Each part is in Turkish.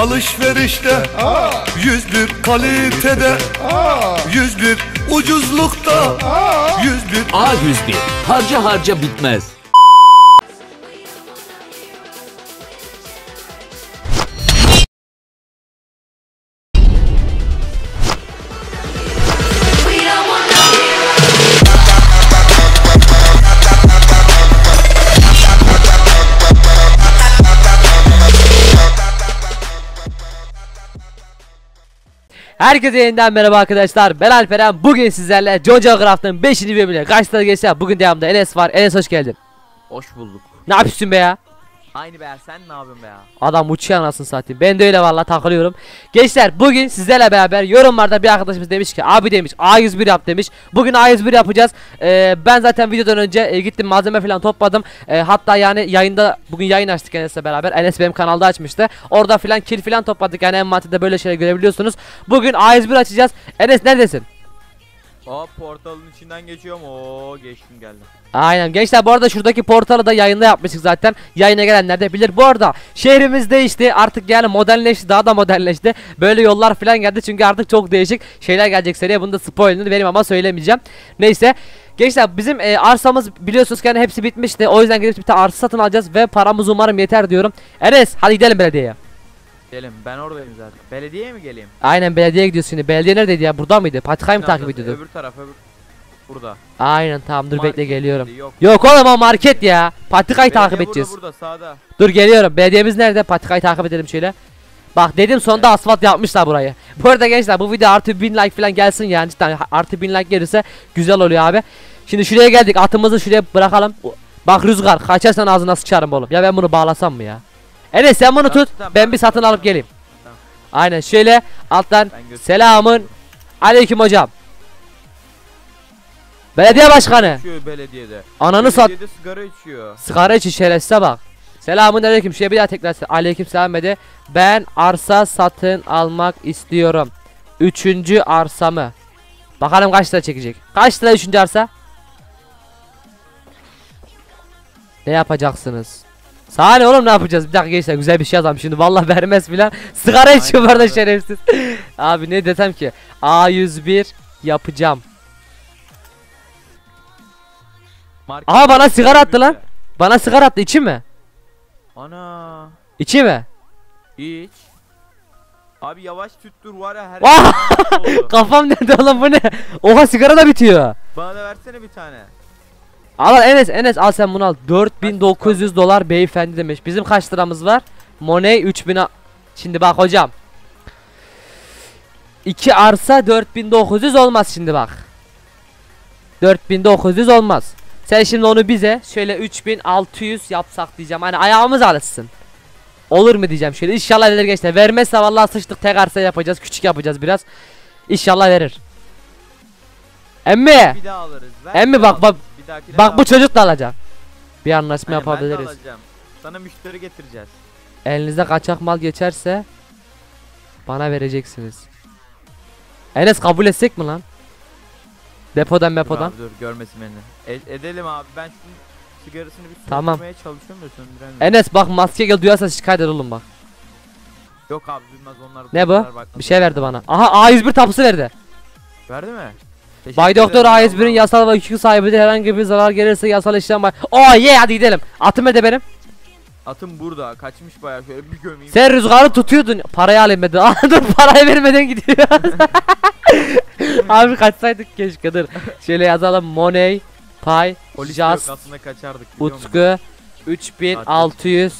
Alışverişte yüz bir kalitede yüz bir ucuzlukta yüz bir A101 harca harca bitmez. Herkese yeniden merhaba arkadaşlar. Ben Alperen. Bugün sizlerle Jojo Craft'ın 5. bölümüyle karşınızda geçeceğim. Bugün devamında Enes var. Enes hoş geldin. Hoş bulduk. Ne yapıyorsun be ya? Aynı be sen ne yapıyorsun be ya? Adam uçuyor anasını satayım. Ben de öyle valla takılıyorum. Gençler bugün sizlerle beraber yorumlarda bir arkadaşımız demiş ki abi demiş A101 yap demiş. Bugün A101 yapacağız. Ee, ben zaten videodan önce e, gittim malzeme falan topladım. Ee, hatta yani yayında bugün yayın açtık Enes'le beraber. Enes benim kanalda açmıştı. Orada filan kill filan topladık. Yani envanterde böyle şeyler görebiliyorsunuz. Bugün A101 açacağız. Enes neredesin? Hop portalın içinden geçiyorum. Oo geçtim geldim. Aynen. Gençler bu arada şuradaki portalı da yayında yapmıştık zaten. Yayına gelenler de bilir. Bu arada şehrimiz değişti. Artık yani modernleşti daha da modernleşti. Böyle yollar falan geldi çünkü artık çok değişik şeyler gelecek seriye. Bunu da spoilerını vereyim ama söylemeyeceğim. Neyse. Gençler bizim e, arsamız biliyorsunuz ki yani hepsi bitmişti. O yüzden gidip bir tane arsa satın alacağız ve paramız umarım yeter diyorum. Enes hadi gidelim belediyeye. Gelin ben oradayım zaten. Belediyeye mi geleyim? Aynen belediyeye gidiyoruz şimdi. Belediye neredeydi ya? Burada mıydı? Patikayı mı takip ediyordu Öbür taraf öbür. Burada. Aynen tamam dur bekle Market geliyorum değil, Yok. Yok oğlum o market ya Patikayı takip Belediye edeceğiz Burada, burada sağda. Dur geliyorum. Belediyemiz nerede? Patikayı takip edelim şöyle. Bak dedim sonunda asfalt yapmışlar burayı. Bu arada gençler bu video artı 1000 like falan gelsin yani cidden artı 1000 like gelirse güzel oluyor abi. Şimdi şuraya geldik atımızı şuraya bırakalım. Bak rüzgar kaçarsan ağzına sıçarım oğlum. Ya ben bunu bağlasam mı ya? Enes sen bunu tut. tamam, Ben bir satın alıp geleyim. Tamam. Aynen şöyle alttan selamın aleyküm hocam. Belediye başkanı. İçiyor belediyede. Ananı sat. Belediyede sigara içiyor. Sigara için şerefsize bak. Selamun aleyküm. Şuraya bir daha tekrar aleyküm selam ede. Ben arsa satın almak istiyorum. Üçüncü arsamı. Bakalım kaç lira çekecek. Kaç lira üçüncü arsa? Ne yapacaksınız? Sahne oğlum ne yapacağız? Bir dakika gençler güzel bir şey yazalım şimdi vallahi vermez filan. Sigara içiyor bu arada şerefsiz. Abi ne desem ki? A101 yapacağım. Market Aha, bana sigara attı lan. Bana sigara attı içi mi? Ana. İçi mi? İç. Abi yavaş tüttür var ya her oldu. Kafam nerede oğlum bu ne? Oha sigara da bitiyor. Bana da versene bir tane. Al al Enes Enes al sen bunu al. 4900 dolar beyefendi demiş. Bizim kaç liramız var? Money 3000 a- Şimdi bak hocam. 2 arsa 4900 olmaz şimdi bak. 4900 olmaz. Sen şimdi onu bize şöyle 3600 yapsak diyeceğim. Hani ayağımız alışsın. Olur mu diyeceğim şöyle. İnşallah verir gençler. Vermezse vallahi sıçtık tek arsa yapacağız. Küçük yapacağız biraz. İnşallah verir. Emmi. Bir daha alırız. Ver, Emmi bak bak Bak bu çocuk da alacak. Bir anlaşma de yapabiliriz. Sana müşteri getireceğiz. Elinize kaçak mal geçerse bana vereceksiniz. Enes kabul etsek mi lan? Depodan Dur mepodan. abi, dur görmesin beni. E- edelim abi ben şunun sigarasını bir Tamam. söndürmeye çalışıyorum da söndüremiyorum. Enes bak maske gel duyarsa şikayet eder oğlum bak. Yok abi duymaz onlar. Ne bu? Bir şey verdi bana. Aha A101 tapusu verdi. Verdi mi? Teşekkür Bay Doktor ederim, A101'in Allah- yasal ve hukuk sahibidir. Herhangi bir zarar gelirse yasal işlem var. Oh yeah hadi gidelim. Atım nerede benim? Atım burada kaçmış bayağı şöyle bir gömeyim. Sen rüzgarı tutuyordun. Parayı. Aa, dur parayı vermeden gidiyor. Abi kaçsaydık keşke dur. Şöyle yazalım. Money, Pay, Just, aslında kaçardık? Utku 3600.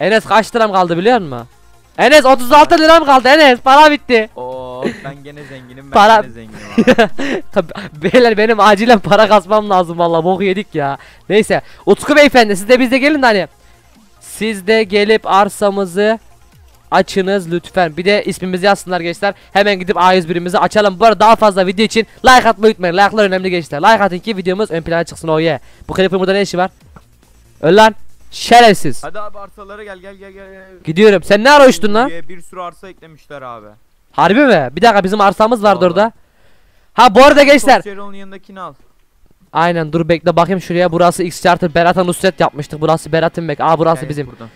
Enes kaç liram kaldı biliyor musun? Enes 36 liram kaldı Enes para bitti. Oo ben gene zenginim ben Para- gene zenginim abi. Beyler benim acilen para kasmam lazım valla bok yedik ya. Neyse Utku beyefendi siz de bizde gelin de hani. Siz de gelip arsamızı açınız lütfen. Bir de ismimizi yazsınlar gençler. Hemen gidip A101'imizi açalım. Bu arada daha fazla video için like atmayı unutmayın. Like'lar önemli gençler. Like atın ki videomuz ön plana çıksın o ye. Bu klipin burada ne işi var? Öl lan. Şerefsiz. Hadi abi arsalara gel gel gel gel. Gidiyorum. Sen ne ara uçtun lan? Bir sürü arsa eklemişler abi. Harbi mi? Bir dakika bizim arsamız vardı Vallahi. orada. Ha bu arada gençler. Sosyal'ın yanındakini al. Aynen dur bekle bakayım şuraya. Burası X Charter Berat'a Nusret yapmıştık. Burası Berat'ın bek. Aa burası Gel bizim. buradan.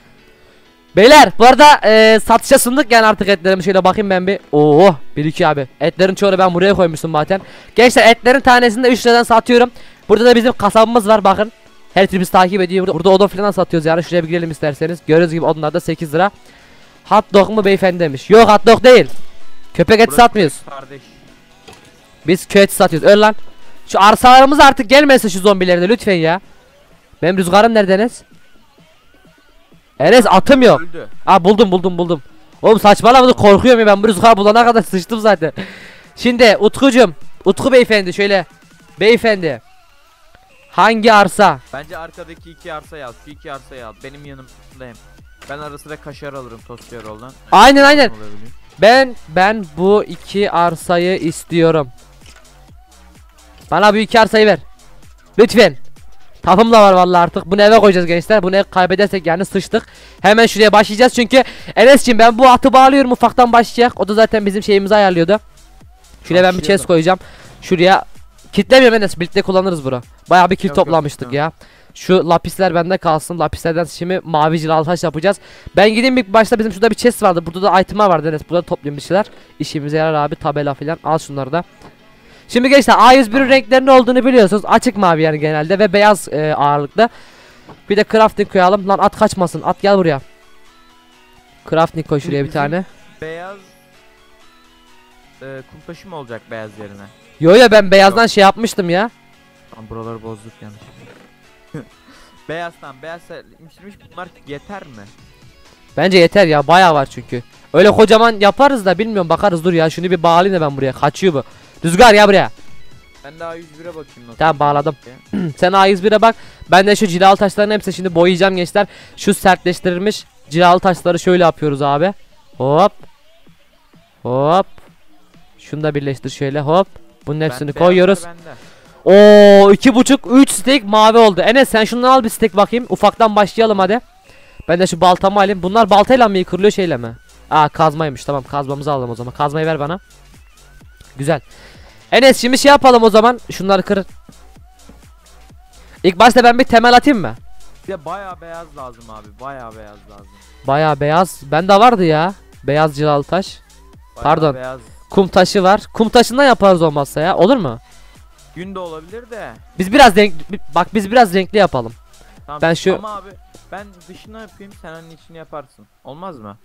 Beyler bu arada e, satışa sunduk yani artık etlerimi şöyle bakayım ben bir. Oo 1 2 abi. Etlerin çoğunu ben buraya koymuşum zaten. Gençler etlerin tanesini de 3 liradan satıyorum. Burada da bizim kasabımız var bakın. Her türlü bizi takip ediyor. Burada, burada odun falan satıyoruz yani şuraya bir girelim isterseniz. Gördüğünüz gibi odunlar da 8 lira. Hot dog mu beyefendi demiş. Yok hot dog değil. Köpek eti satmıyoruz. Kardeş. Biz köy eti satıyoruz. Öl lan. Şu arsalarımız artık gelmesin şu zombilerde lütfen ya. Benim rüzgarım nerede Enes? Enes atım yok. Öldü. Aa buldum buldum buldum. Oğlum saçmalama korkuyorum ya ben bu rüzgar bulana kadar sıçtım zaten. Şimdi Utkucum, Utku beyefendi şöyle. Beyefendi. Hangi arsa? Bence arkadaki iki arsayı al. Şu iki arsayı al. Benim yanımdayım. Ben ara sıra kaşar alırım tost yoldan. Aynen aynen. Ben ben bu iki arsayı istiyorum. Bana bu iki arsayı ver. Lütfen. Tapım da var vallahi artık. Bunu eve koyacağız gençler. Bunu kaybedersek yani sıçtık. Hemen şuraya başlayacağız çünkü Enes'cim ben bu atı bağlıyorum ufaktan başlayacak. O da zaten bizim şeyimizi ayarlıyordu. Şuraya ben bir chest koyacağım. Şuraya kitlemiyorum Enes. Birlikte kullanırız bunu. Bayağı bir kil Yok, yok, toplamıştık ya. Şu lapisler bende kalsın. Lapislerden şimdi mavi cilalı taş yapacağız. Ben gideyim bir başta bizim şurada bir chest vardı. Burada da item'lar vardı Enes. Burada toplayayım bir şeyler. İşimize yarar abi. Tabela falan. Al şunları da. Şimdi gençler A101'in renklerinin olduğunu biliyorsunuz. Açık mavi yani genelde ve beyaz e, ağırlıkta. Bir de crafting koyalım. Lan at kaçmasın. At gel buraya. Crafting koy şuraya bir tane. Beyaz e, kum taşı mı olacak beyaz yerine? Yo yo ben beyazdan şey yapmıştım ya. Lan buraları bozduk yanlış. Beyazdan beyaz imşirmiş bunlar yeter mi? Bence yeter ya. Bayağı var çünkü. Öyle kocaman yaparız da bilmiyorum bakarız dur ya. Şunu bir bağlayayım da ben buraya. Kaçıyor bu. Rüzgar ya buraya. Ben daha 101'e bakayım nasıl. Tamam, bağladım. Sen A101'e bak. Ben de şu cilalı taşların hepsini şimdi boyayacağım gençler. Şu sertleştirilmiş cilalı taşları şöyle yapıyoruz abi. Hop. Hop. Şunu da birleştir şöyle hop. Bunun Ben- hepsini beyazlar koyuyoruz. Oo iki buçuk üç steak mavi oldu. Enes sen şundan al bir steak bakayım. Ufaktan başlayalım hadi. Ben de şu baltamı alayım. Bunlar baltayla mı yıkırılıyor şeyle mi? Aa kazmaymış tamam kazmamızı alalım o zaman. Kazmayı ver bana. Güzel. Enes şimdi şey yapalım o zaman. Şunları kır. İlk başta ben bir temel atayım mı? De bayağı beyaz lazım abi. Bayağı beyaz lazım. Bayağı beyaz. Bende vardı ya. Beyaz cilalı taş. Bayağı Pardon. Beyaz. Kum taşı var. Kum taşından yaparız olmazsa ya. Olur mu? Gün de olabilir de. Biz biraz renk bak biz biraz renkli yapalım. Tamam. Ben şu- Ama abi ben dışına yapayım sen onun içini yaparsın. Olmaz mı?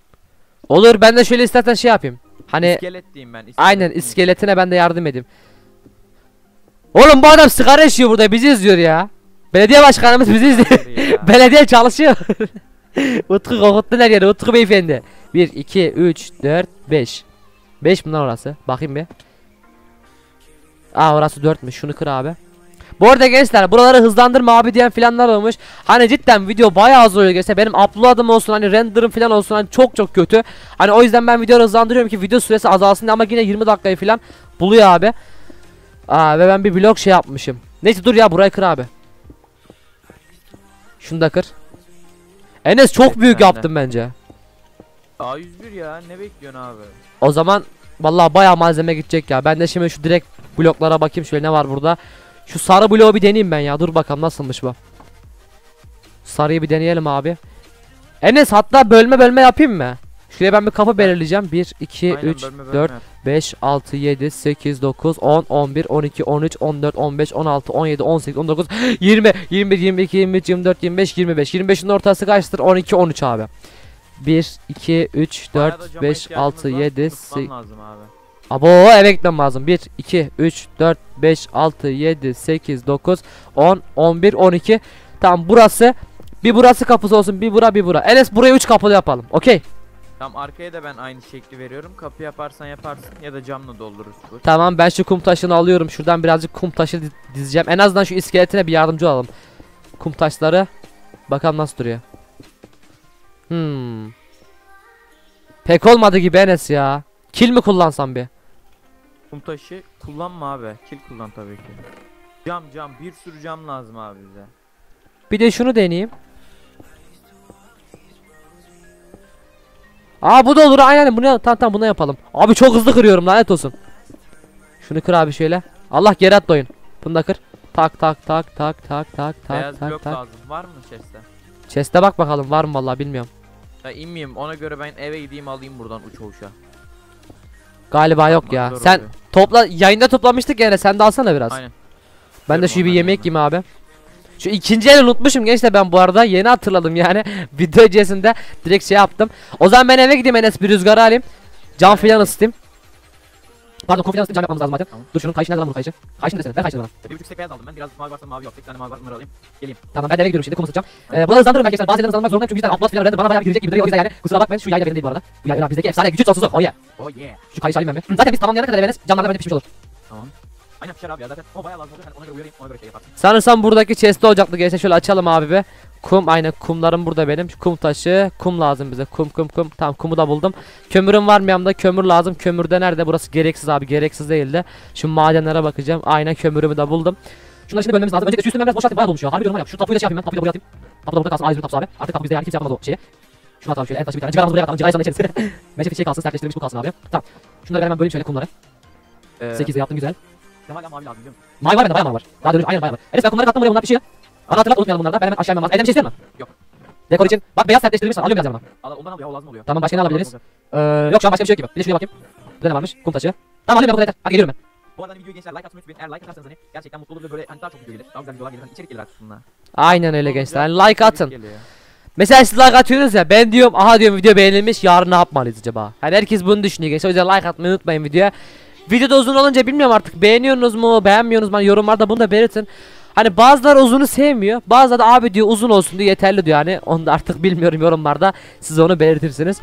Olur ben de şöyle istersen şey yapayım. Hani İskelet diyeyim ben. iskelet Aynen diyeyim. iskeletine ben de yardım edeyim. Oğlum bu adam sigara içiyor burada bizi izliyor ya. Belediye başkanımız bizi izliyor. Belediye çalışıyor. Utku kokuttu her yeri Utku beyefendi. 1, 2, 3, 4, 5. 5 mi lan orası? Bakayım bir. Aa orası 4'müş şunu kır abi. Bu arada gençler buraları hızlandırma abi diyen filanlar olmuş. Hani cidden video bayağı zor oluyor gençler. Benim upload'ım olsun hani render'ım filan olsun hani çok çok kötü. Hani o yüzden ben videoyu hızlandırıyorum ki video süresi azalsın ama yine 20 dakikayı filan buluyor abi. Aa ve ben bir blok şey yapmışım. Neyse dur ya burayı kır abi. Şunu da kır. Enes çok büyük yaptım bence. A101 ya ne bekliyorsun abi? O zaman vallahi bayağı malzeme gidecek ya. Ben de şimdi şu direkt bloklara bakayım şöyle ne var burada. Şu sarı bloğu bir deneyeyim ben ya. Dur bakalım nasılmış bu. Sarıyı bir deneyelim abi. Enes hatta bölme bölme yapayım mı? Şuraya ben bir kapı belirleyeceğim. 1, 2, Aynen, 3, bölme bölme 4, yap. 5, 6, 7, 8, 9, 10, 11, 12, 13, 14, 15, 16, 17, 18, 19, 20, 21, 22, 23, 24, 25, 25. 25'in ortası kaçtır? 12, 13 abi. 1, 2, 3, Bayağı da 4, cama 5, ihtiyacımız 6, var, 7, unutmam 8. Abo eve gitmem lazım. 1, 2, 3, 4, 5, 6, 7, 8, 9, 10, 11, 12. Tamam burası. Bir burası kapısı olsun. Bir bura bir bura. Enes buraya 3 kapılı yapalım. Okey. Tamam arkaya da ben aynı şekli veriyorum. Kapı yaparsan yaparsın ya da camla doldururuz. Tamam ben şu kum taşını alıyorum. Şuradan birazcık kum taşı di- dizeceğim. En azından şu iskeletine bir yardımcı olalım. Kum taşları. Bakalım nasıl duruyor. Hmm. Pek olmadı gibi Enes ya. Kil mi kullansam bir? Kum taşı kullanma abi. Kil kullan tabii ki. Cam cam bir sürü cam lazım abi bize. Bir de şunu deneyeyim. Aa bu da olur aynen bunu tamam tamam bunu yapalım. Abi çok hızlı kırıyorum lanet olsun. Şunu kır abi şöyle. Allah geri at oyun. Bunu da kır. Tak tak tak tak tak tak tak Beyaz tak blok tak. lazım. Var mı chest'te? Chest'e bak bakalım var mı vallahi bilmiyorum. Ya inmeyeyim ona göre ben eve gideyim alayım buradan uça uça. Galiba yok ya. Sen oluyor. topla yayında toplamıştık gene sen de alsana biraz. Aynen. Ben de şu bir yemek yiyeyim abi. Şu ikinci eli unutmuşum gençler ben bu arada yeni hatırladım yani video öncesinde direkt şey yaptım. O zaman ben eve gideyim Enes bir rüzgarı alayım. Cam filan ısıtayım. Pardon filan ısıtayım cam yapmamız lazım zaten. Tamam. Dur şunun kayışı nerede lan bunun kayışı? Kayışını desene ver kayışını bana. Bir buçuk stek beyaz aldım ben. Biraz mavi varsa mavi yok. Bir tane mavi var bunları alayım. Tamam ben de eve gidiyorum şimdi kum ısıtacağım. Ee, bunu hızlandırırım gençler bazı yerden hızlandırmak zorundayım çünkü cidden Atlas filan render bana bayağı bir girecek gibi duruyor o yüzden yani kusura bakmayın şu yayla benim değil bu arada. Bu yayla bizdeki efsane gücü sonsuzluk oh yeah. Oh yeah. Şu kayışı alayım ben bir. Zaten biz tamamlayana kadar Enes camlardan bence pişmiş olur. Tamam. Aynen pişer abi ya zaten. O bayağı lazım oluyor. Ben ona göre uyarayım. Ona göre şey yaparsın. Sanırsam buradaki chest'te olacaktı gençler şöyle açalım abi be. Kum aynen kumlarım burada benim. Kum taşı, kum lazım bize. Kum kum kum. Tamam kumu da buldum. Kömürüm var mı yanımda? Kömür lazım. Kömürde nerede? Burası gereksiz abi. Gereksiz değildi. Şu madenlere bakacağım. Aynen kömürümü de buldum. Şunları şimdi bölmemiz lazım. Öncelikle üstümden biraz boşaltayım. Bayağı dolmuş ya. Harbi diyorum var ya. Şu tapuyu da şey yapayım ben. Tapuyu da buraya atayım. Tapu da burada kalsın. Ayrı tapusu abi. Artık tapu bizde yani. Kimse yapamaz o şeyi. Şunu atalım şöyle. En taşı bir tane. Cigaramızı buraya atalım. Cigarayı sonra içeriz. Meşe şey kalsın. Sertleştirilmiş bu kalsın abi. Tamam. Şunları ben hemen böleyim şöyle kumları. Ee, 8'de yaptım güzel. de hala mavi lazım biliyor musun? Mavi var bende bayağı mavi var. Daha dönüş aynen bayağı var. Enes ben kumları kattım buraya bunlar pişiyor. Bana hatırlat unutmayalım bunları da. Ben hemen aşağı inmem lazım. Elden bir şey istiyor musun? Yok. Dekor için. Bak beyaz sertleştirilmiş var. Alıyorum biraz yanıma. Al, ondan al ya o lazım oluyor. Tamam, başka ne Al, al, alabiliriz? al, al. Ee, yok şu an başka bir şey yok gibi. Bir de şuraya bakayım. Burada ne varmış? Kum taşı. Tamam alıyorum ben bu kadar yeter. Hadi geliyorum ben. Bu arada hani videoyu gençler like atmayı unutmayın. Eğer like atarsanız hani gerçekten mutlu olur ve böyle hani daha çok video gelir. Daha güzel videolar gelir. Hani içerik gelir aslında. Aynen öyle gençler. Like atın. Mesela siz like atıyorsunuz ya ben diyorum aha diyorum video beğenilmiş yarın ne yapmalıyız acaba? Hani herkes bunu düşünüyor gençler. O yüzden like atmayı unutmayın videoya. Videoda uzun olunca bilmiyorum artık beğeniyorsunuz mu beğenmiyorsunuz mu Hani yorumlarda bunu da belirtin. Hani bazıları uzunu sevmiyor. Bazıları da abi diyor uzun olsun diyor yeterli diyor hani. Onu da artık bilmiyorum yorumlarda. Siz onu belirtirsiniz.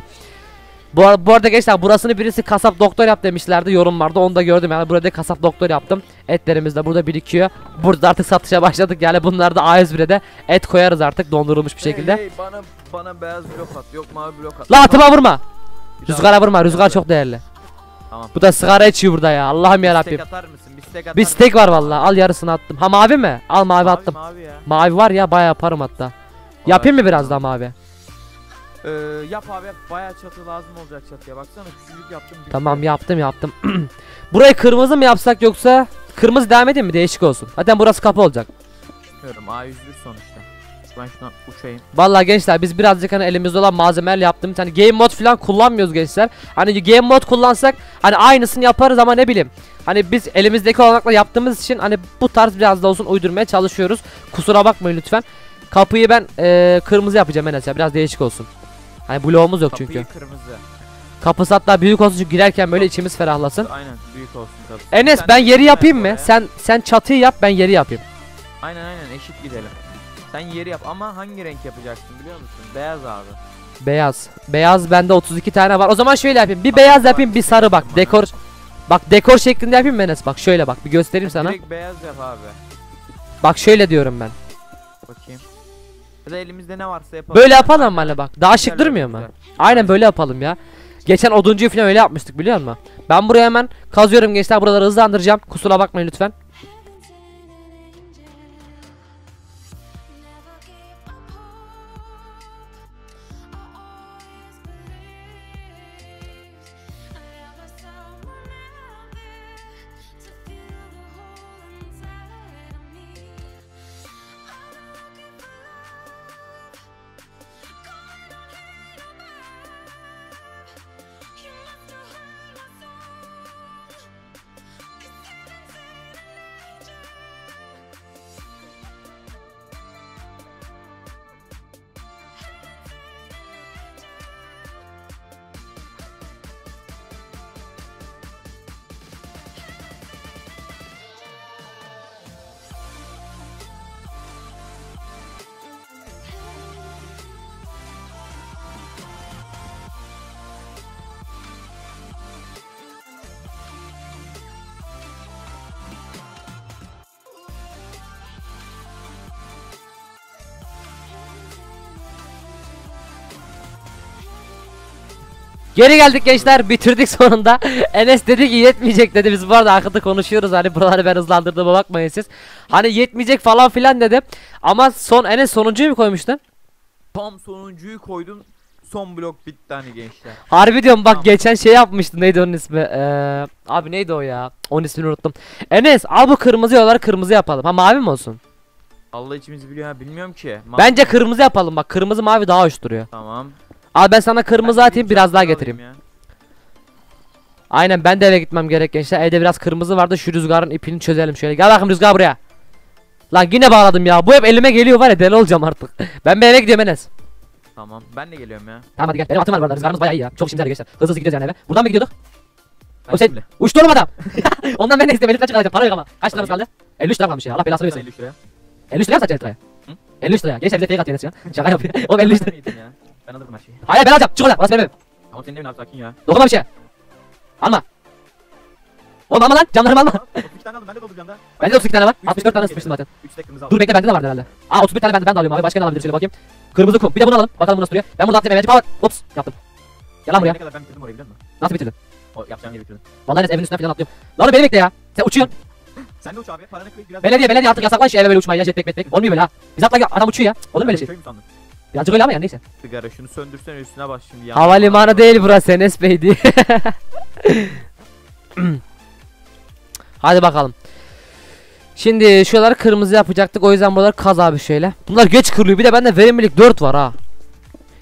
Bu, ar- bu arada gençler burasını birisi kasap doktor yap demişlerdi yorumlarda onu da gördüm yani burada kasap doktor yaptım etlerimiz de burada birikiyor burada artık satışa başladık yani bunlar da A101'e et koyarız artık dondurulmuş bir şekilde Hey, hey, bana bana beyaz blok at. Yok mavi blok at. La atıma vurma Bir Rüzgara vurma rüzgar çok değerli Tamam. Bu da sigara içiyor burada ya Allah'ım Bir yarabbim steak atar mısın? Steak atar Bir steak var vallahi al yarısını attım Ha mavi mi? Al mavi Mavi, attım Mavi ya. Mavi var ya bayağı yaparım hatta Yapayım mı biraz daha mavi? Ee, yap abi bayağı çatı lazım olacak çatıya. Baksana küçücük yaptım. bir Tamam şey. yaptım yaptım Burayı kırmızı mı yapsak yoksa Kırmızı devam edeyim mi değişik olsun Zaten burası kapı olacak Bilmiyorum A101 sonuçta. Ben şuna uçayım. Vallahi gençler biz birazcık hani elimizde olan malzemelerle yaptığımız hani game mod falan kullanmıyoruz gençler. Hani game mod kullansak hani aynısını yaparız ama ne bileyim. Hani biz elimizdeki olanakla yaptığımız için hani bu tarz biraz da olsun uydurmaya çalışıyoruz. Kusura bakmayın lütfen. Kapıyı ben eee, kırmızı yapacağım Enes ya biraz değişik olsun. Hani bloğumuz yok çünkü. Kapıyı kırmızı. Kapısı hatta büyük olsun çünkü girerken böyle içimiz ferahlasın. Aynen büyük olsun tabii. Enes Sen ben yeri yapayım mı? oraya. Sen sen çatıyı yap ben yeri yapayım. Aynen aynen eşit gidelim. Sen yeri yap ama hangi renk yapacaksın biliyor musun? Beyaz abi. Beyaz. Beyaz bende 32 tane var. O zaman şöyle yapayım. Bir beyaz yapayım, bir sarı bak. Dekor. Bak dekor şeklinde yapayım mı Enes? Bak şöyle bak. Bir göstereyim sana. Direkt beyaz yap abi. Bak şöyle diyorum ben. Bakayım. Ya da elimizde ne varsa yapalım. Böyle yapalım mı hani bak. Daha şık durmuyor mu? Aynen böyle yapalım ya. Geçen oduncuyu falan öyle yapmıştık biliyor musun? Ben buraya hemen kazıyorum gençler. Buraları hızlandıracağım. Kusura bakmayın lütfen. Geri geldik gençler bitirdik sonunda Enes dedi ki yetmeyecek dedi biz bu arada arkada konuşuyoruz hani buraları ben hızlandırdığıma bakmayın siz Hani yetmeyecek falan filan dedi Ama son Enes sonuncuyu mu koymuştun? Tam sonuncuyu koydum. Son blok bitti hani gençler. Harbi diyorum bak Tamam. geçen şey yapmıştı neydi onun ismi Ee, Abi neydi o ya onun ismini unuttum Enes al bu kırmızı yolları kırmızı yapalım ha mavi mi olsun? Allah içimizi biliyor ha bilmiyorum ki. Ma- Bence kırmızı yapalım bak kırmızı mavi daha hoş duruyor Tamam. Al ben sana kırmızı atayım bir biraz daha getireyim. ya. Aynen ben de eve gitmem gerek gençler. Evde biraz kırmızı vardı. Şu rüzgarın ipini çözelim şöyle. Gel bakayım rüzgar buraya. Lan yine bağladım ya. Bu hep elime geliyor var ya deli olacağım artık. ben bir eve gidiyorum Enes. Tamam ben de geliyorum ya. Tamam hadi gel. Benim atım var bu arada. Rüzgarımız bayağı iyi ya. Çok yarıyor gençler. Hızlı hızlı gidiyoruz yani eve. Buradan mı gidiyorduk? Ben O sen şimdi. uçtu oğlum adam. Ondan ben de istedim. Elif'ten çıkaracağım. Para yok ama. Kaç liramız kaldı? 53 lira kalmış ya. Allah belasını versin. 53 liraya. 53 lira mı sadece liraya? Hı? 53 liraya. Gençler bize fake atıyor Enes ya. Şaka yapıyor. Oğlum 53 lira. Ben alırım her şeyi. Hayır ben alacağım. Çık oradan. Orası benim evim. Ama senin evin abi sakin ya. Dokunma bir şey. Alma. Oğlum alma lan. Camlarımı alma. 32 tane aldım ben de dolduracağım da. Bende de 32 tane var. Üç 64 tane sıkmıştım zaten. 3 de kırmızı aldım. Dur bekle bende de vardı herhalde. Aa 31 tane bende ben de alıyorum abi. Başka ne alabilirim şöyle bakayım. Kırmızı kum. Bir de bunu alalım. Bakalım bu nasıl duruyor. Ben bunu attım enerji power. Ops yaptım. Gel lan buraya. Ne kadar ben bitirdim orayı biliyor musun? Nasıl bitirdin? O yapacağım yeri bitirdim. Vallahi evin üstüne falan atlıyorum. Lan beni bekle ya. Sen uçuyorsun. Sen de uç abi. Paranı kıyıp biraz. Belediye belediye artık yasaklan şu eve böyle uçmayı ya jetpack metpack. Olmuyor böyle ha. Biz atla adam uçuyor ya. Olur mu böyle şey? Köy mü sandın? Birazcık öyle ama ya neyse. Sigara şunu söndürsen üstüne bas şimdi. ya. Havalimanı değil burası Enes Bey'di. Hadi bakalım. Şimdi şuraları kırmızı yapacaktık o yüzden buralar kaz abi şöyle. Bunlar geç kırılıyor bir de bende verimlilik 4 var ha.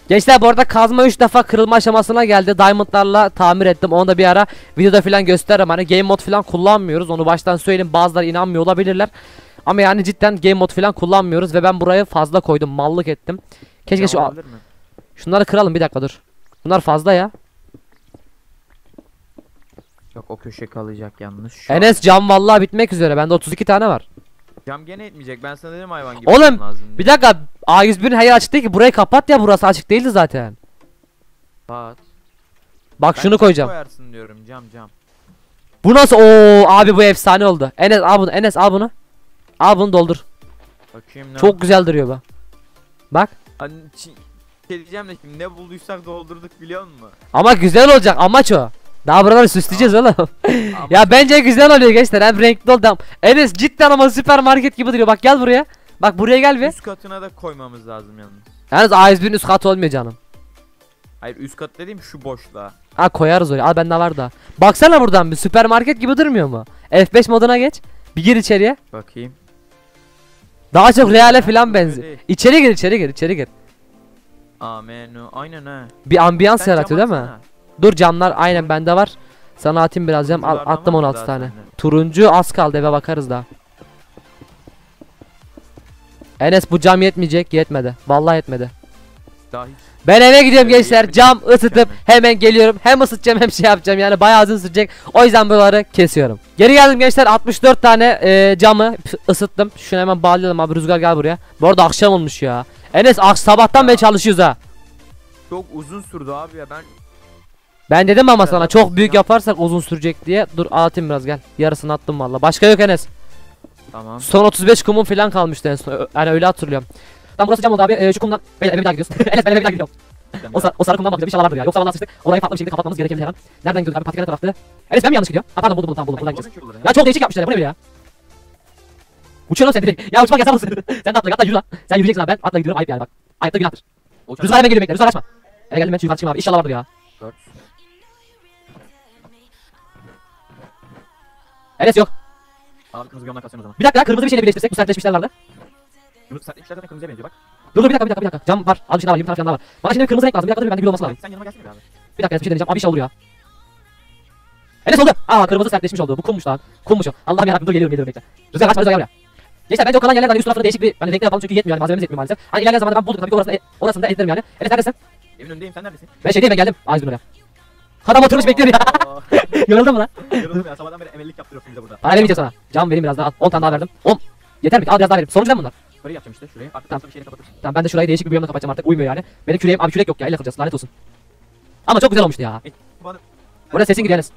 Gençler bu arada kazma 3 defa kırılma aşamasına geldi. Diamondlarla tamir ettim. Onu da bir ara videoda falan gösteririm. Hani game mod falan kullanmıyoruz. Onu baştan söyleyeyim. Bazıları inanmıyor olabilirler. Ama yani cidden game mod falan kullanmıyoruz ve ben burayı fazla koydum. Mallık ettim. Keşke şu mi? şunları kıralım bir dakika dur. Bunlar fazla ya. Yok o köşe kalacak yalnız. Şu an. Enes cam vallahi bitmek üzere. Bende 32 tane var. Cam gene etmeyecek. Ben sana dedim hayvan gibi. Oğlum. Bir dakika A101'in hayır açık değil ki. Burayı kapat ya burası açık değildi zaten. Saat. Bak Ben şunu koyacağım. Koyarsın diyorum cam cam. Bu nasıl? Oo abi bu efsane oldu. Enes al bunu. Enes al bunu. Al bunu doldur. Bakayım ne Çok güzel duruyor bu. Bak. Hani şey diyeceğim de şimdi ne bulduysak doldurduk biliyor musun? Ama güzel olacak amaç o. Daha buraları süsleyeceğiz oğlum. Ya bence güzel oluyor gençler. Hem renkli oldu. Enes cidden ama süpermarket gibi duruyor. Bak gel buraya. Bak buraya gel bir. üst katına da koymamız lazım yalnız. Yalnız A101'in üst katı olmuyor canım. Hayır üst kat dediğim şu boşluğa. Ha koyarız oraya. Al bende var da. Baksana buradan bir süpermarket gibi durmuyor mu? F5 moduna geç. Bir gir içeriye. Bakayım. Daha çok reale falan benziyor. İçeri gir, içeri gir, içeri gir. Amenu. Aynen ha. Bir ambiyans Sen yaratıyor değil mi? atsana. Dur camlar aynen bende var. Sana atayım biraz cam. Al, attım var mı 16 daha tane. sende? Turuncu az kaldı eve bakarız daha. Enes bu cam yetmeyecek. Yetmedi. Vallahi yetmedi. Daha hiç. Ben eve gidiyorum Öyle gençler. Cam ısıtıp hemen geliyorum. Hem ısıtacağım hem şey yapacağım. Yani bayağı uzun sürecek. O yüzden buraları kesiyorum. Geri geldim gençler. 64 tane e, camı ısıttım. Şunu hemen bağlayalım abi. Rüzgar gel buraya. Bu arada akşam olmuş ya. Enes ak- sabahtan beri çalışıyoruz ha. Çok uzun sürdü abi ya ben. Ben dedim ama sana çok büyük ya. yaparsak uzun sürecek diye. Dur atayım biraz gel. Yarısını attım valla. Başka yok Enes. Tamam. Son 35 kumun falan kalmıştı en son. Yani öyle hatırlıyorum. Tam burası cam oldu abi. Ee, şu kumdan. Beyler eve bir daha gidiyoruz. Enes ben eve bir daha gidiyorum. O, sar- o sarı kumdan bakacağım. İnşallah vardır ya. Yoksa vallahi sıçtık. Orayı farklı bir şekilde kapatmamız gerekebilir her an. Nereden gidiyoruz abi? Patika ne taraftı? Enes ben mi yanlış gidiyorum? Ha pardon buldum buldum tamam buldum. Buradan gideceğiz. Ya çok değişik yapmışlar ya. Bu ne böyle ya? Uçuyorsun sen direkt. Ya uçmak yasak mısın? sen de atla. Hatta yürü lan. Sen yürüyeceksin abi. Ben atla gidiyorum. Ayıp yani bak. Ayıp da günahtır. Rüzgar hemen geliyor bekle. Rüzgar açma. Eve geldim ben şu yukarı çıkayım abi. İnşallah vardır ya. Dört. Enes yok. Abi kırmızı gömlek kasıyorsun o zaman. Bir dakika kırmızı bir şeyle birleştirsek bu sertleşmişler vardı. Kırmızı sertlemişler zaten kırmızıya benziyor bak. Dur dur bir dakika bir dakika bir dakika. Cam var. Al bir şey daha var. 20 tane falan daha var. Bana şimdi bir kırmızı renk lazım. Bir dakika dur bende gül olması lazım. Sen yanıma gelsene bir abi. Bir dakika bir şey deneyeceğim. Abi inşallah olur ya. Enes oldu. Aa kırmızı sertleşmiş oldu. Bu kummuş lan. Kummuş o. Allah'ım yarabbim dur geliyorum geliyorum bekle. Rüzgar kaçma Rüzgar gel buraya. Gençler bence o kalan yerlerden üst tarafında değişik bir hani renkli yapalım çünkü yetmiyor yani malzememiz yetmiyor maalesef. Hani ilerleyen zamanda ben buldum tabii ki orasında, orasında editlerim yani. Enes neredesin? Evin önündeyim sen neredesin? Ben şey diyeyim ben geldim. Ağzı buraya. Adam oturmuş bekliyor ya. Yoruldun mu lan? Yoruldum ya sabahdan beri emellik yaptırıyorsun bize burada. Para vermeyeceğim sana. Cam vereyim biraz daha. al. 10 tane daha verdim. 10. Yeter mi? Al biraz daha vereyim. Sonucu ne bunlar? Böyle yapacağım işte şurayı. Artık Tamam. bir şeyle kapatırsın. Tamam ben de şurayı değişik bir bölümle kapatacağım artık. Uymuyor yani. Benim küreğim abi kürek yok ya. Elle kıracağız. Lanet olsun. Ama çok güzel olmuştu ya. Bana... Burada sesin gidiyor Enes.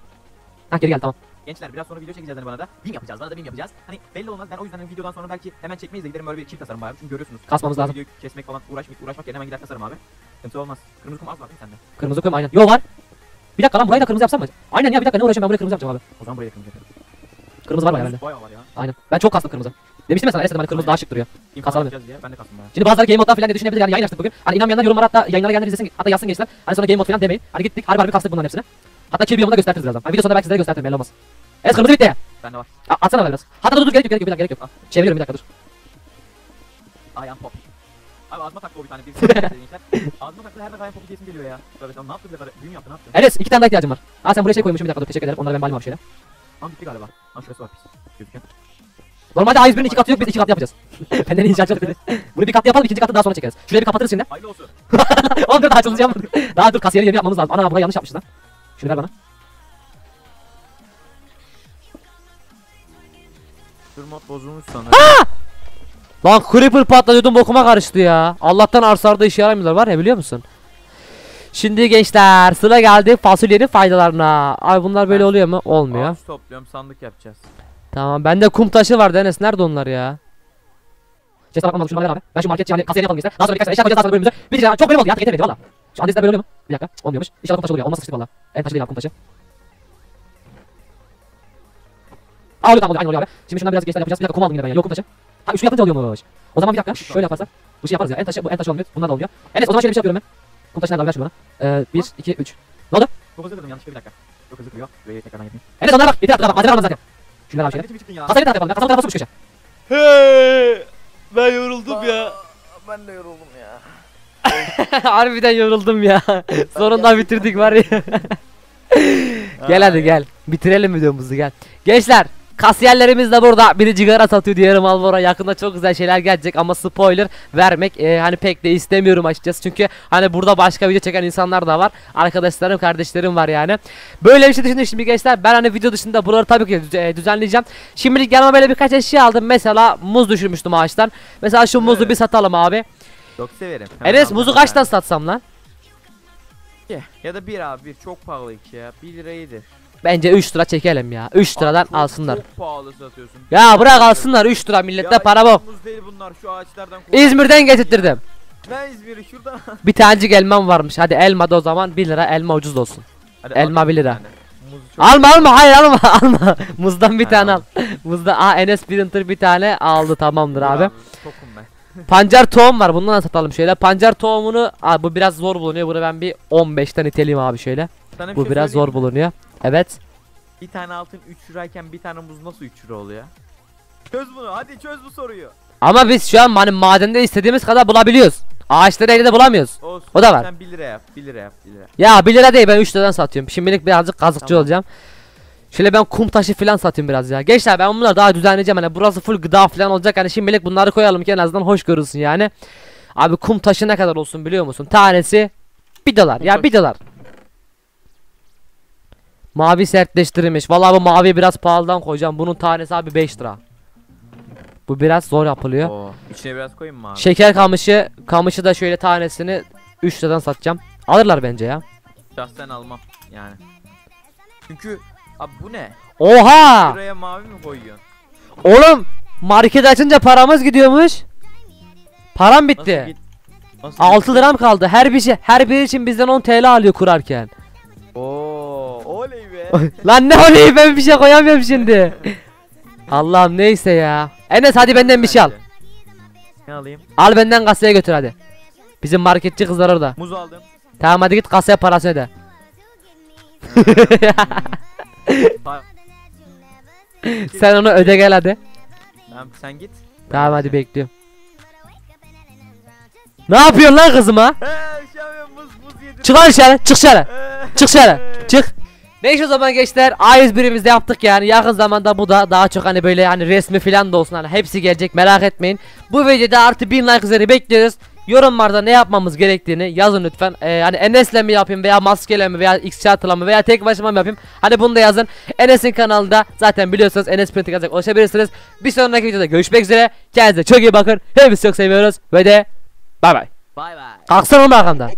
Ha geri gel tamam. Gençler biraz sonra video çekeceğiz hani bana da. Bim yapacağız. Bana da bim yapacağız. Hani belli olmaz. Ben o yüzden hani videodan sonra belki hemen çekmeyiz de giderim böyle bir çift tasarım bayağı. Çünkü görüyorsunuz. Kasmamız lazım. Videoyu kesmek falan uğraşmak, uğraşmak yerine hemen gider tasarım abi. Sıkıntı olmaz. Kırmızı kum az var değil mi sende? Kırmızı koyma aynen. Yo var. Bir dakika lan burayı da kırmızı yapsam mı? Aynen ya bir dakika ne uğraşıyorum ben burayı kırmızı yapacağım abi. O zaman buraya kırmızı yaparız. Kırmızı var bayağı bende. Bayağı var ya. Aynen. Ben çok kastım kırmızı. Demiştim ya sana Enes dedim hani kırmızı daha şık duruyor. Kasalım. Ben de kastım bayağı. Şimdi bazıları game moddan falan diye düşünebilir yani yayın açtık bugün. Hani inanmayanlar yorumlara hatta yayınlara gelenler izlesin hatta yazsın gençler. Hani sonra game mod falan demeyin. Hani gittik harbi harbi kastık bunların hepsine. Hatta kill biyomunu da gösteririz birazdan. Hani video sonunda belki sizlere gösteririz belli olmaz. Enes kırmızı bitti. Bende var. A- Atsana bana biraz. Hatta dur dur gerek yok gerek yok bir dakika gerek yok. Çeviriyorum bir dakika dur. I am pop. Abi ağzıma taktı o bir tane. Bir. Ağzıma taktı her dakika popu diyesim geliyor ya. Tövbe tamam ne yaptı bile büyüm yaptı ne yaptı? Enes iki tane daha ihtiyacım var. Aa sen buraya şey koymuşsun bir dakika dur teşekkür ederim. Onları ben balayım abi şöyle. Lan gitti galiba. Lan şurası var pis. Gözüken. Normalde A101'in iki katı yok biz iki katlı yapacağız. Benden inşaat çok dedi. Bunu bir katlı yapalım ikinci katı daha sonra çekeriz. Şurayı bir kapatırız şimdi. Hayırlı olsun. Oğlum dur daha açılacağım. daha dur kasiyeri yeni yapmamız lazım. Ana burayı yanlış yapmışız lan. Şunu ver bana. Mod bozulmuş sanırım. Lan creeper patladıyordum bokuma karıştı ya. Allah'tan arsarda işe yaramıyorlar var ya biliyor musun? Şimdi gençler sıra geldi fasulyenin faydalarına. Ay bunlar böyle oluyor mu? Olmuyor. Ağaç topluyorum sandık yapacağız. Tamam bende kum taşı vardı Enes nerede onlar ya? Ver abi. Ben şu marketçi yani kasiyer yapalım gençler. Daha sonra birkaç tane eşya koyacağız daha sonra bölümümüze. Bitireceğiz ya. Çok bölüm oldu ya. Yeter valla. Şu andesler böyle oluyor mu? Bir dakika. Olmuyormuş. İnşallah kum taşı olur ya. Olmaz sıçtık valla. En taşı değil abi kum taşı. Aa oluyor tamam oluyor. Aynı oluyor abi. Şimdi şundan biraz gençler yapacağız. Bir dakika kum aldım yine ben ya. Yok kum taşı. Ha üçlü yapınca oluyormuş. O zaman bir dakika. Şöyle yaparsak. Bu şey yaparız ya. En taşı bu en taşı olmuyor. Bunlar da olmuyor. Enes o zaman şöyle bir şey yapıyorum ben. Kum taşı nerede abi ver şunu bana. Ee, 1, 2, 3. Çok hızlı kırdım yanlışlıkla bir dakika. Çok hızlı kırıyor. Buraya tekrardan yapayım. Enes onlara bak. Yeter artık bak. Malzeme almaz zaten. Ne biçim çıktın ya? Kasayı bir tane yapalım ya. Kasanın tarafı su köşe. Hey, ben yoruldum ya. Ben de yoruldum. Harbiden yoruldum ya. Sonunda bitirdik var ya. gel hadi gel. Bitirelim videomuzu gel. Gençler kasiyerlerimiz de burada. Biri cigara satıyor diğeri Malboro. Yakında çok güzel şeyler gelecek ama spoiler vermek e, hani pek de istemiyorum açıkçası. Çünkü hani burada başka video çeken insanlar da var. Arkadaşlarım, kardeşlerim var yani. Böyle bir şey düşündüm şimdi gençler. Ben hani video dışında buraları tabii ki düze- düzenleyeceğim. Şimdilik yanıma böyle birkaç eşya aldım. Mesela muz düşürmüştüm ağaçtan. Mesela şu muzu bir satalım abi. Çok severim. Hemen Enes muzu kaçtan satsam lan? İki. Ya da bir abi bir çok pahalı iki ya. 1 lira iyidir. Bence 3 lira çekelim ya. 3 liradan çok- alsınlar. Çok pahalı satıyorsun. Ya bırak alsınlar 3 lira millette Ya para bu. Muz değil bunlar şu ağaçlardan. İzmir'den getirttirdim. Ne İzmir'i şuradan. Bir tanecik elmam varmış. Hadi elma da o zaman 1 lira elma ucuz olsun. Hadi Elma al bir lira. Alma alma hayır alma alma. Muzdan bir Ha, tane al. Muzda aa Enes Printer bir tane aldı tamamdır abi. Tokum ben. Pancar tohum var bundan da satalım şöyle. Pancar tohumunu aa, bu biraz zor bulunuyor. Bunu ben bir 15'ten iteleyim abi şöyle. Sana bir Bu şey biraz söyleyeyim zor mi? bulunuyor. Evet. Bir tane altın 3 lirayken bir tane muz nasıl 3 lira oluyor? Çöz bunu hadi çöz bu soruyu. Ama biz şu an hani madende istediğimiz kadar bulabiliyoruz. Ağaçları elde de bulamıyoruz. Olsun. O da var. Sen 1 lira yap 1 lira yap 1 lira. Ya 1 lira değil ben 3 liradan satıyorum. Şimdilik birazcık kazıkçı Tamam. olacağım. Şöyle ben kum taşı falan satayım biraz ya. Gençler ben bunları daha düzenleyeceğim. Hani burası full gıda falan olacak. Hani şimdilik bunları koyalım ki en azından hoş görünsün yani. Abi kum taşı ne kadar olsun biliyor musun? Tanesi 1 dolar. Kum Ya. 1 dolar. Mavi sertleştirilmiş. Vallahi bu mavi biraz pahalıdan koyacağım. Bunun tanesi abi 5 lira. Bu biraz zor yapılıyor. Oo. İçine biraz koyayım mı abi? Şeker kamışı, kamışı da şöyle tanesini 3 liradan satacağım. Alırlar bence ya. Şahsen almam yani. Çünkü abi bu ne? Oha! Buraya mavi mi koyuyorsun? Oğlum market açınca paramız gidiyormuş. Param Nasıl bitti. git? Nasıl 6 liram kaldı. Her bir şey, her biri için bizden 10 TL alıyor kurarken. Oo, oley be. Lan ne oluyor ben bir şey koyamıyorum şimdi. Allah'ım neyse ya. Enes hadi benden bir şey al. Ne alayım? Al benden kasaya götür hadi. Bizim marketçi kızlar orada. Muz aldım. Tamam hadi git kasaya parasını öde. Sen onu öde gel hadi. Tamam sen git. Tamam hadi bekliyorum. Ne yapıyorsun lan kızıma? Şey. Çık lan dışarı, çık dışarı. Çık dışarı. Çık. Neyse o zaman gençler A101'imizde yaptık yani yakın zamanda bu da daha çok hani böyle hani resmi falan da olsun hani hepsi gelecek merak etmeyin. Bu videoda artı 1000 like üzeri bekliyoruz. Yorumlarda ne yapmamız gerektiğini yazın lütfen. Ee, hani Enes'le mi yapayım veya maskeyle mi veya X chart'la mı veya tek başıma mı yapayım? Hani bunu da yazın. Enes'in kanalında zaten biliyorsunuz Enes Printing yazarak ulaşabilirsiniz. Bir sonraki videoda görüşmek üzere. Kendinize çok iyi bakın. Hepinizi çok seviyoruz ve de bay bay. Bay bay. Kalksana oğlum arkamdan.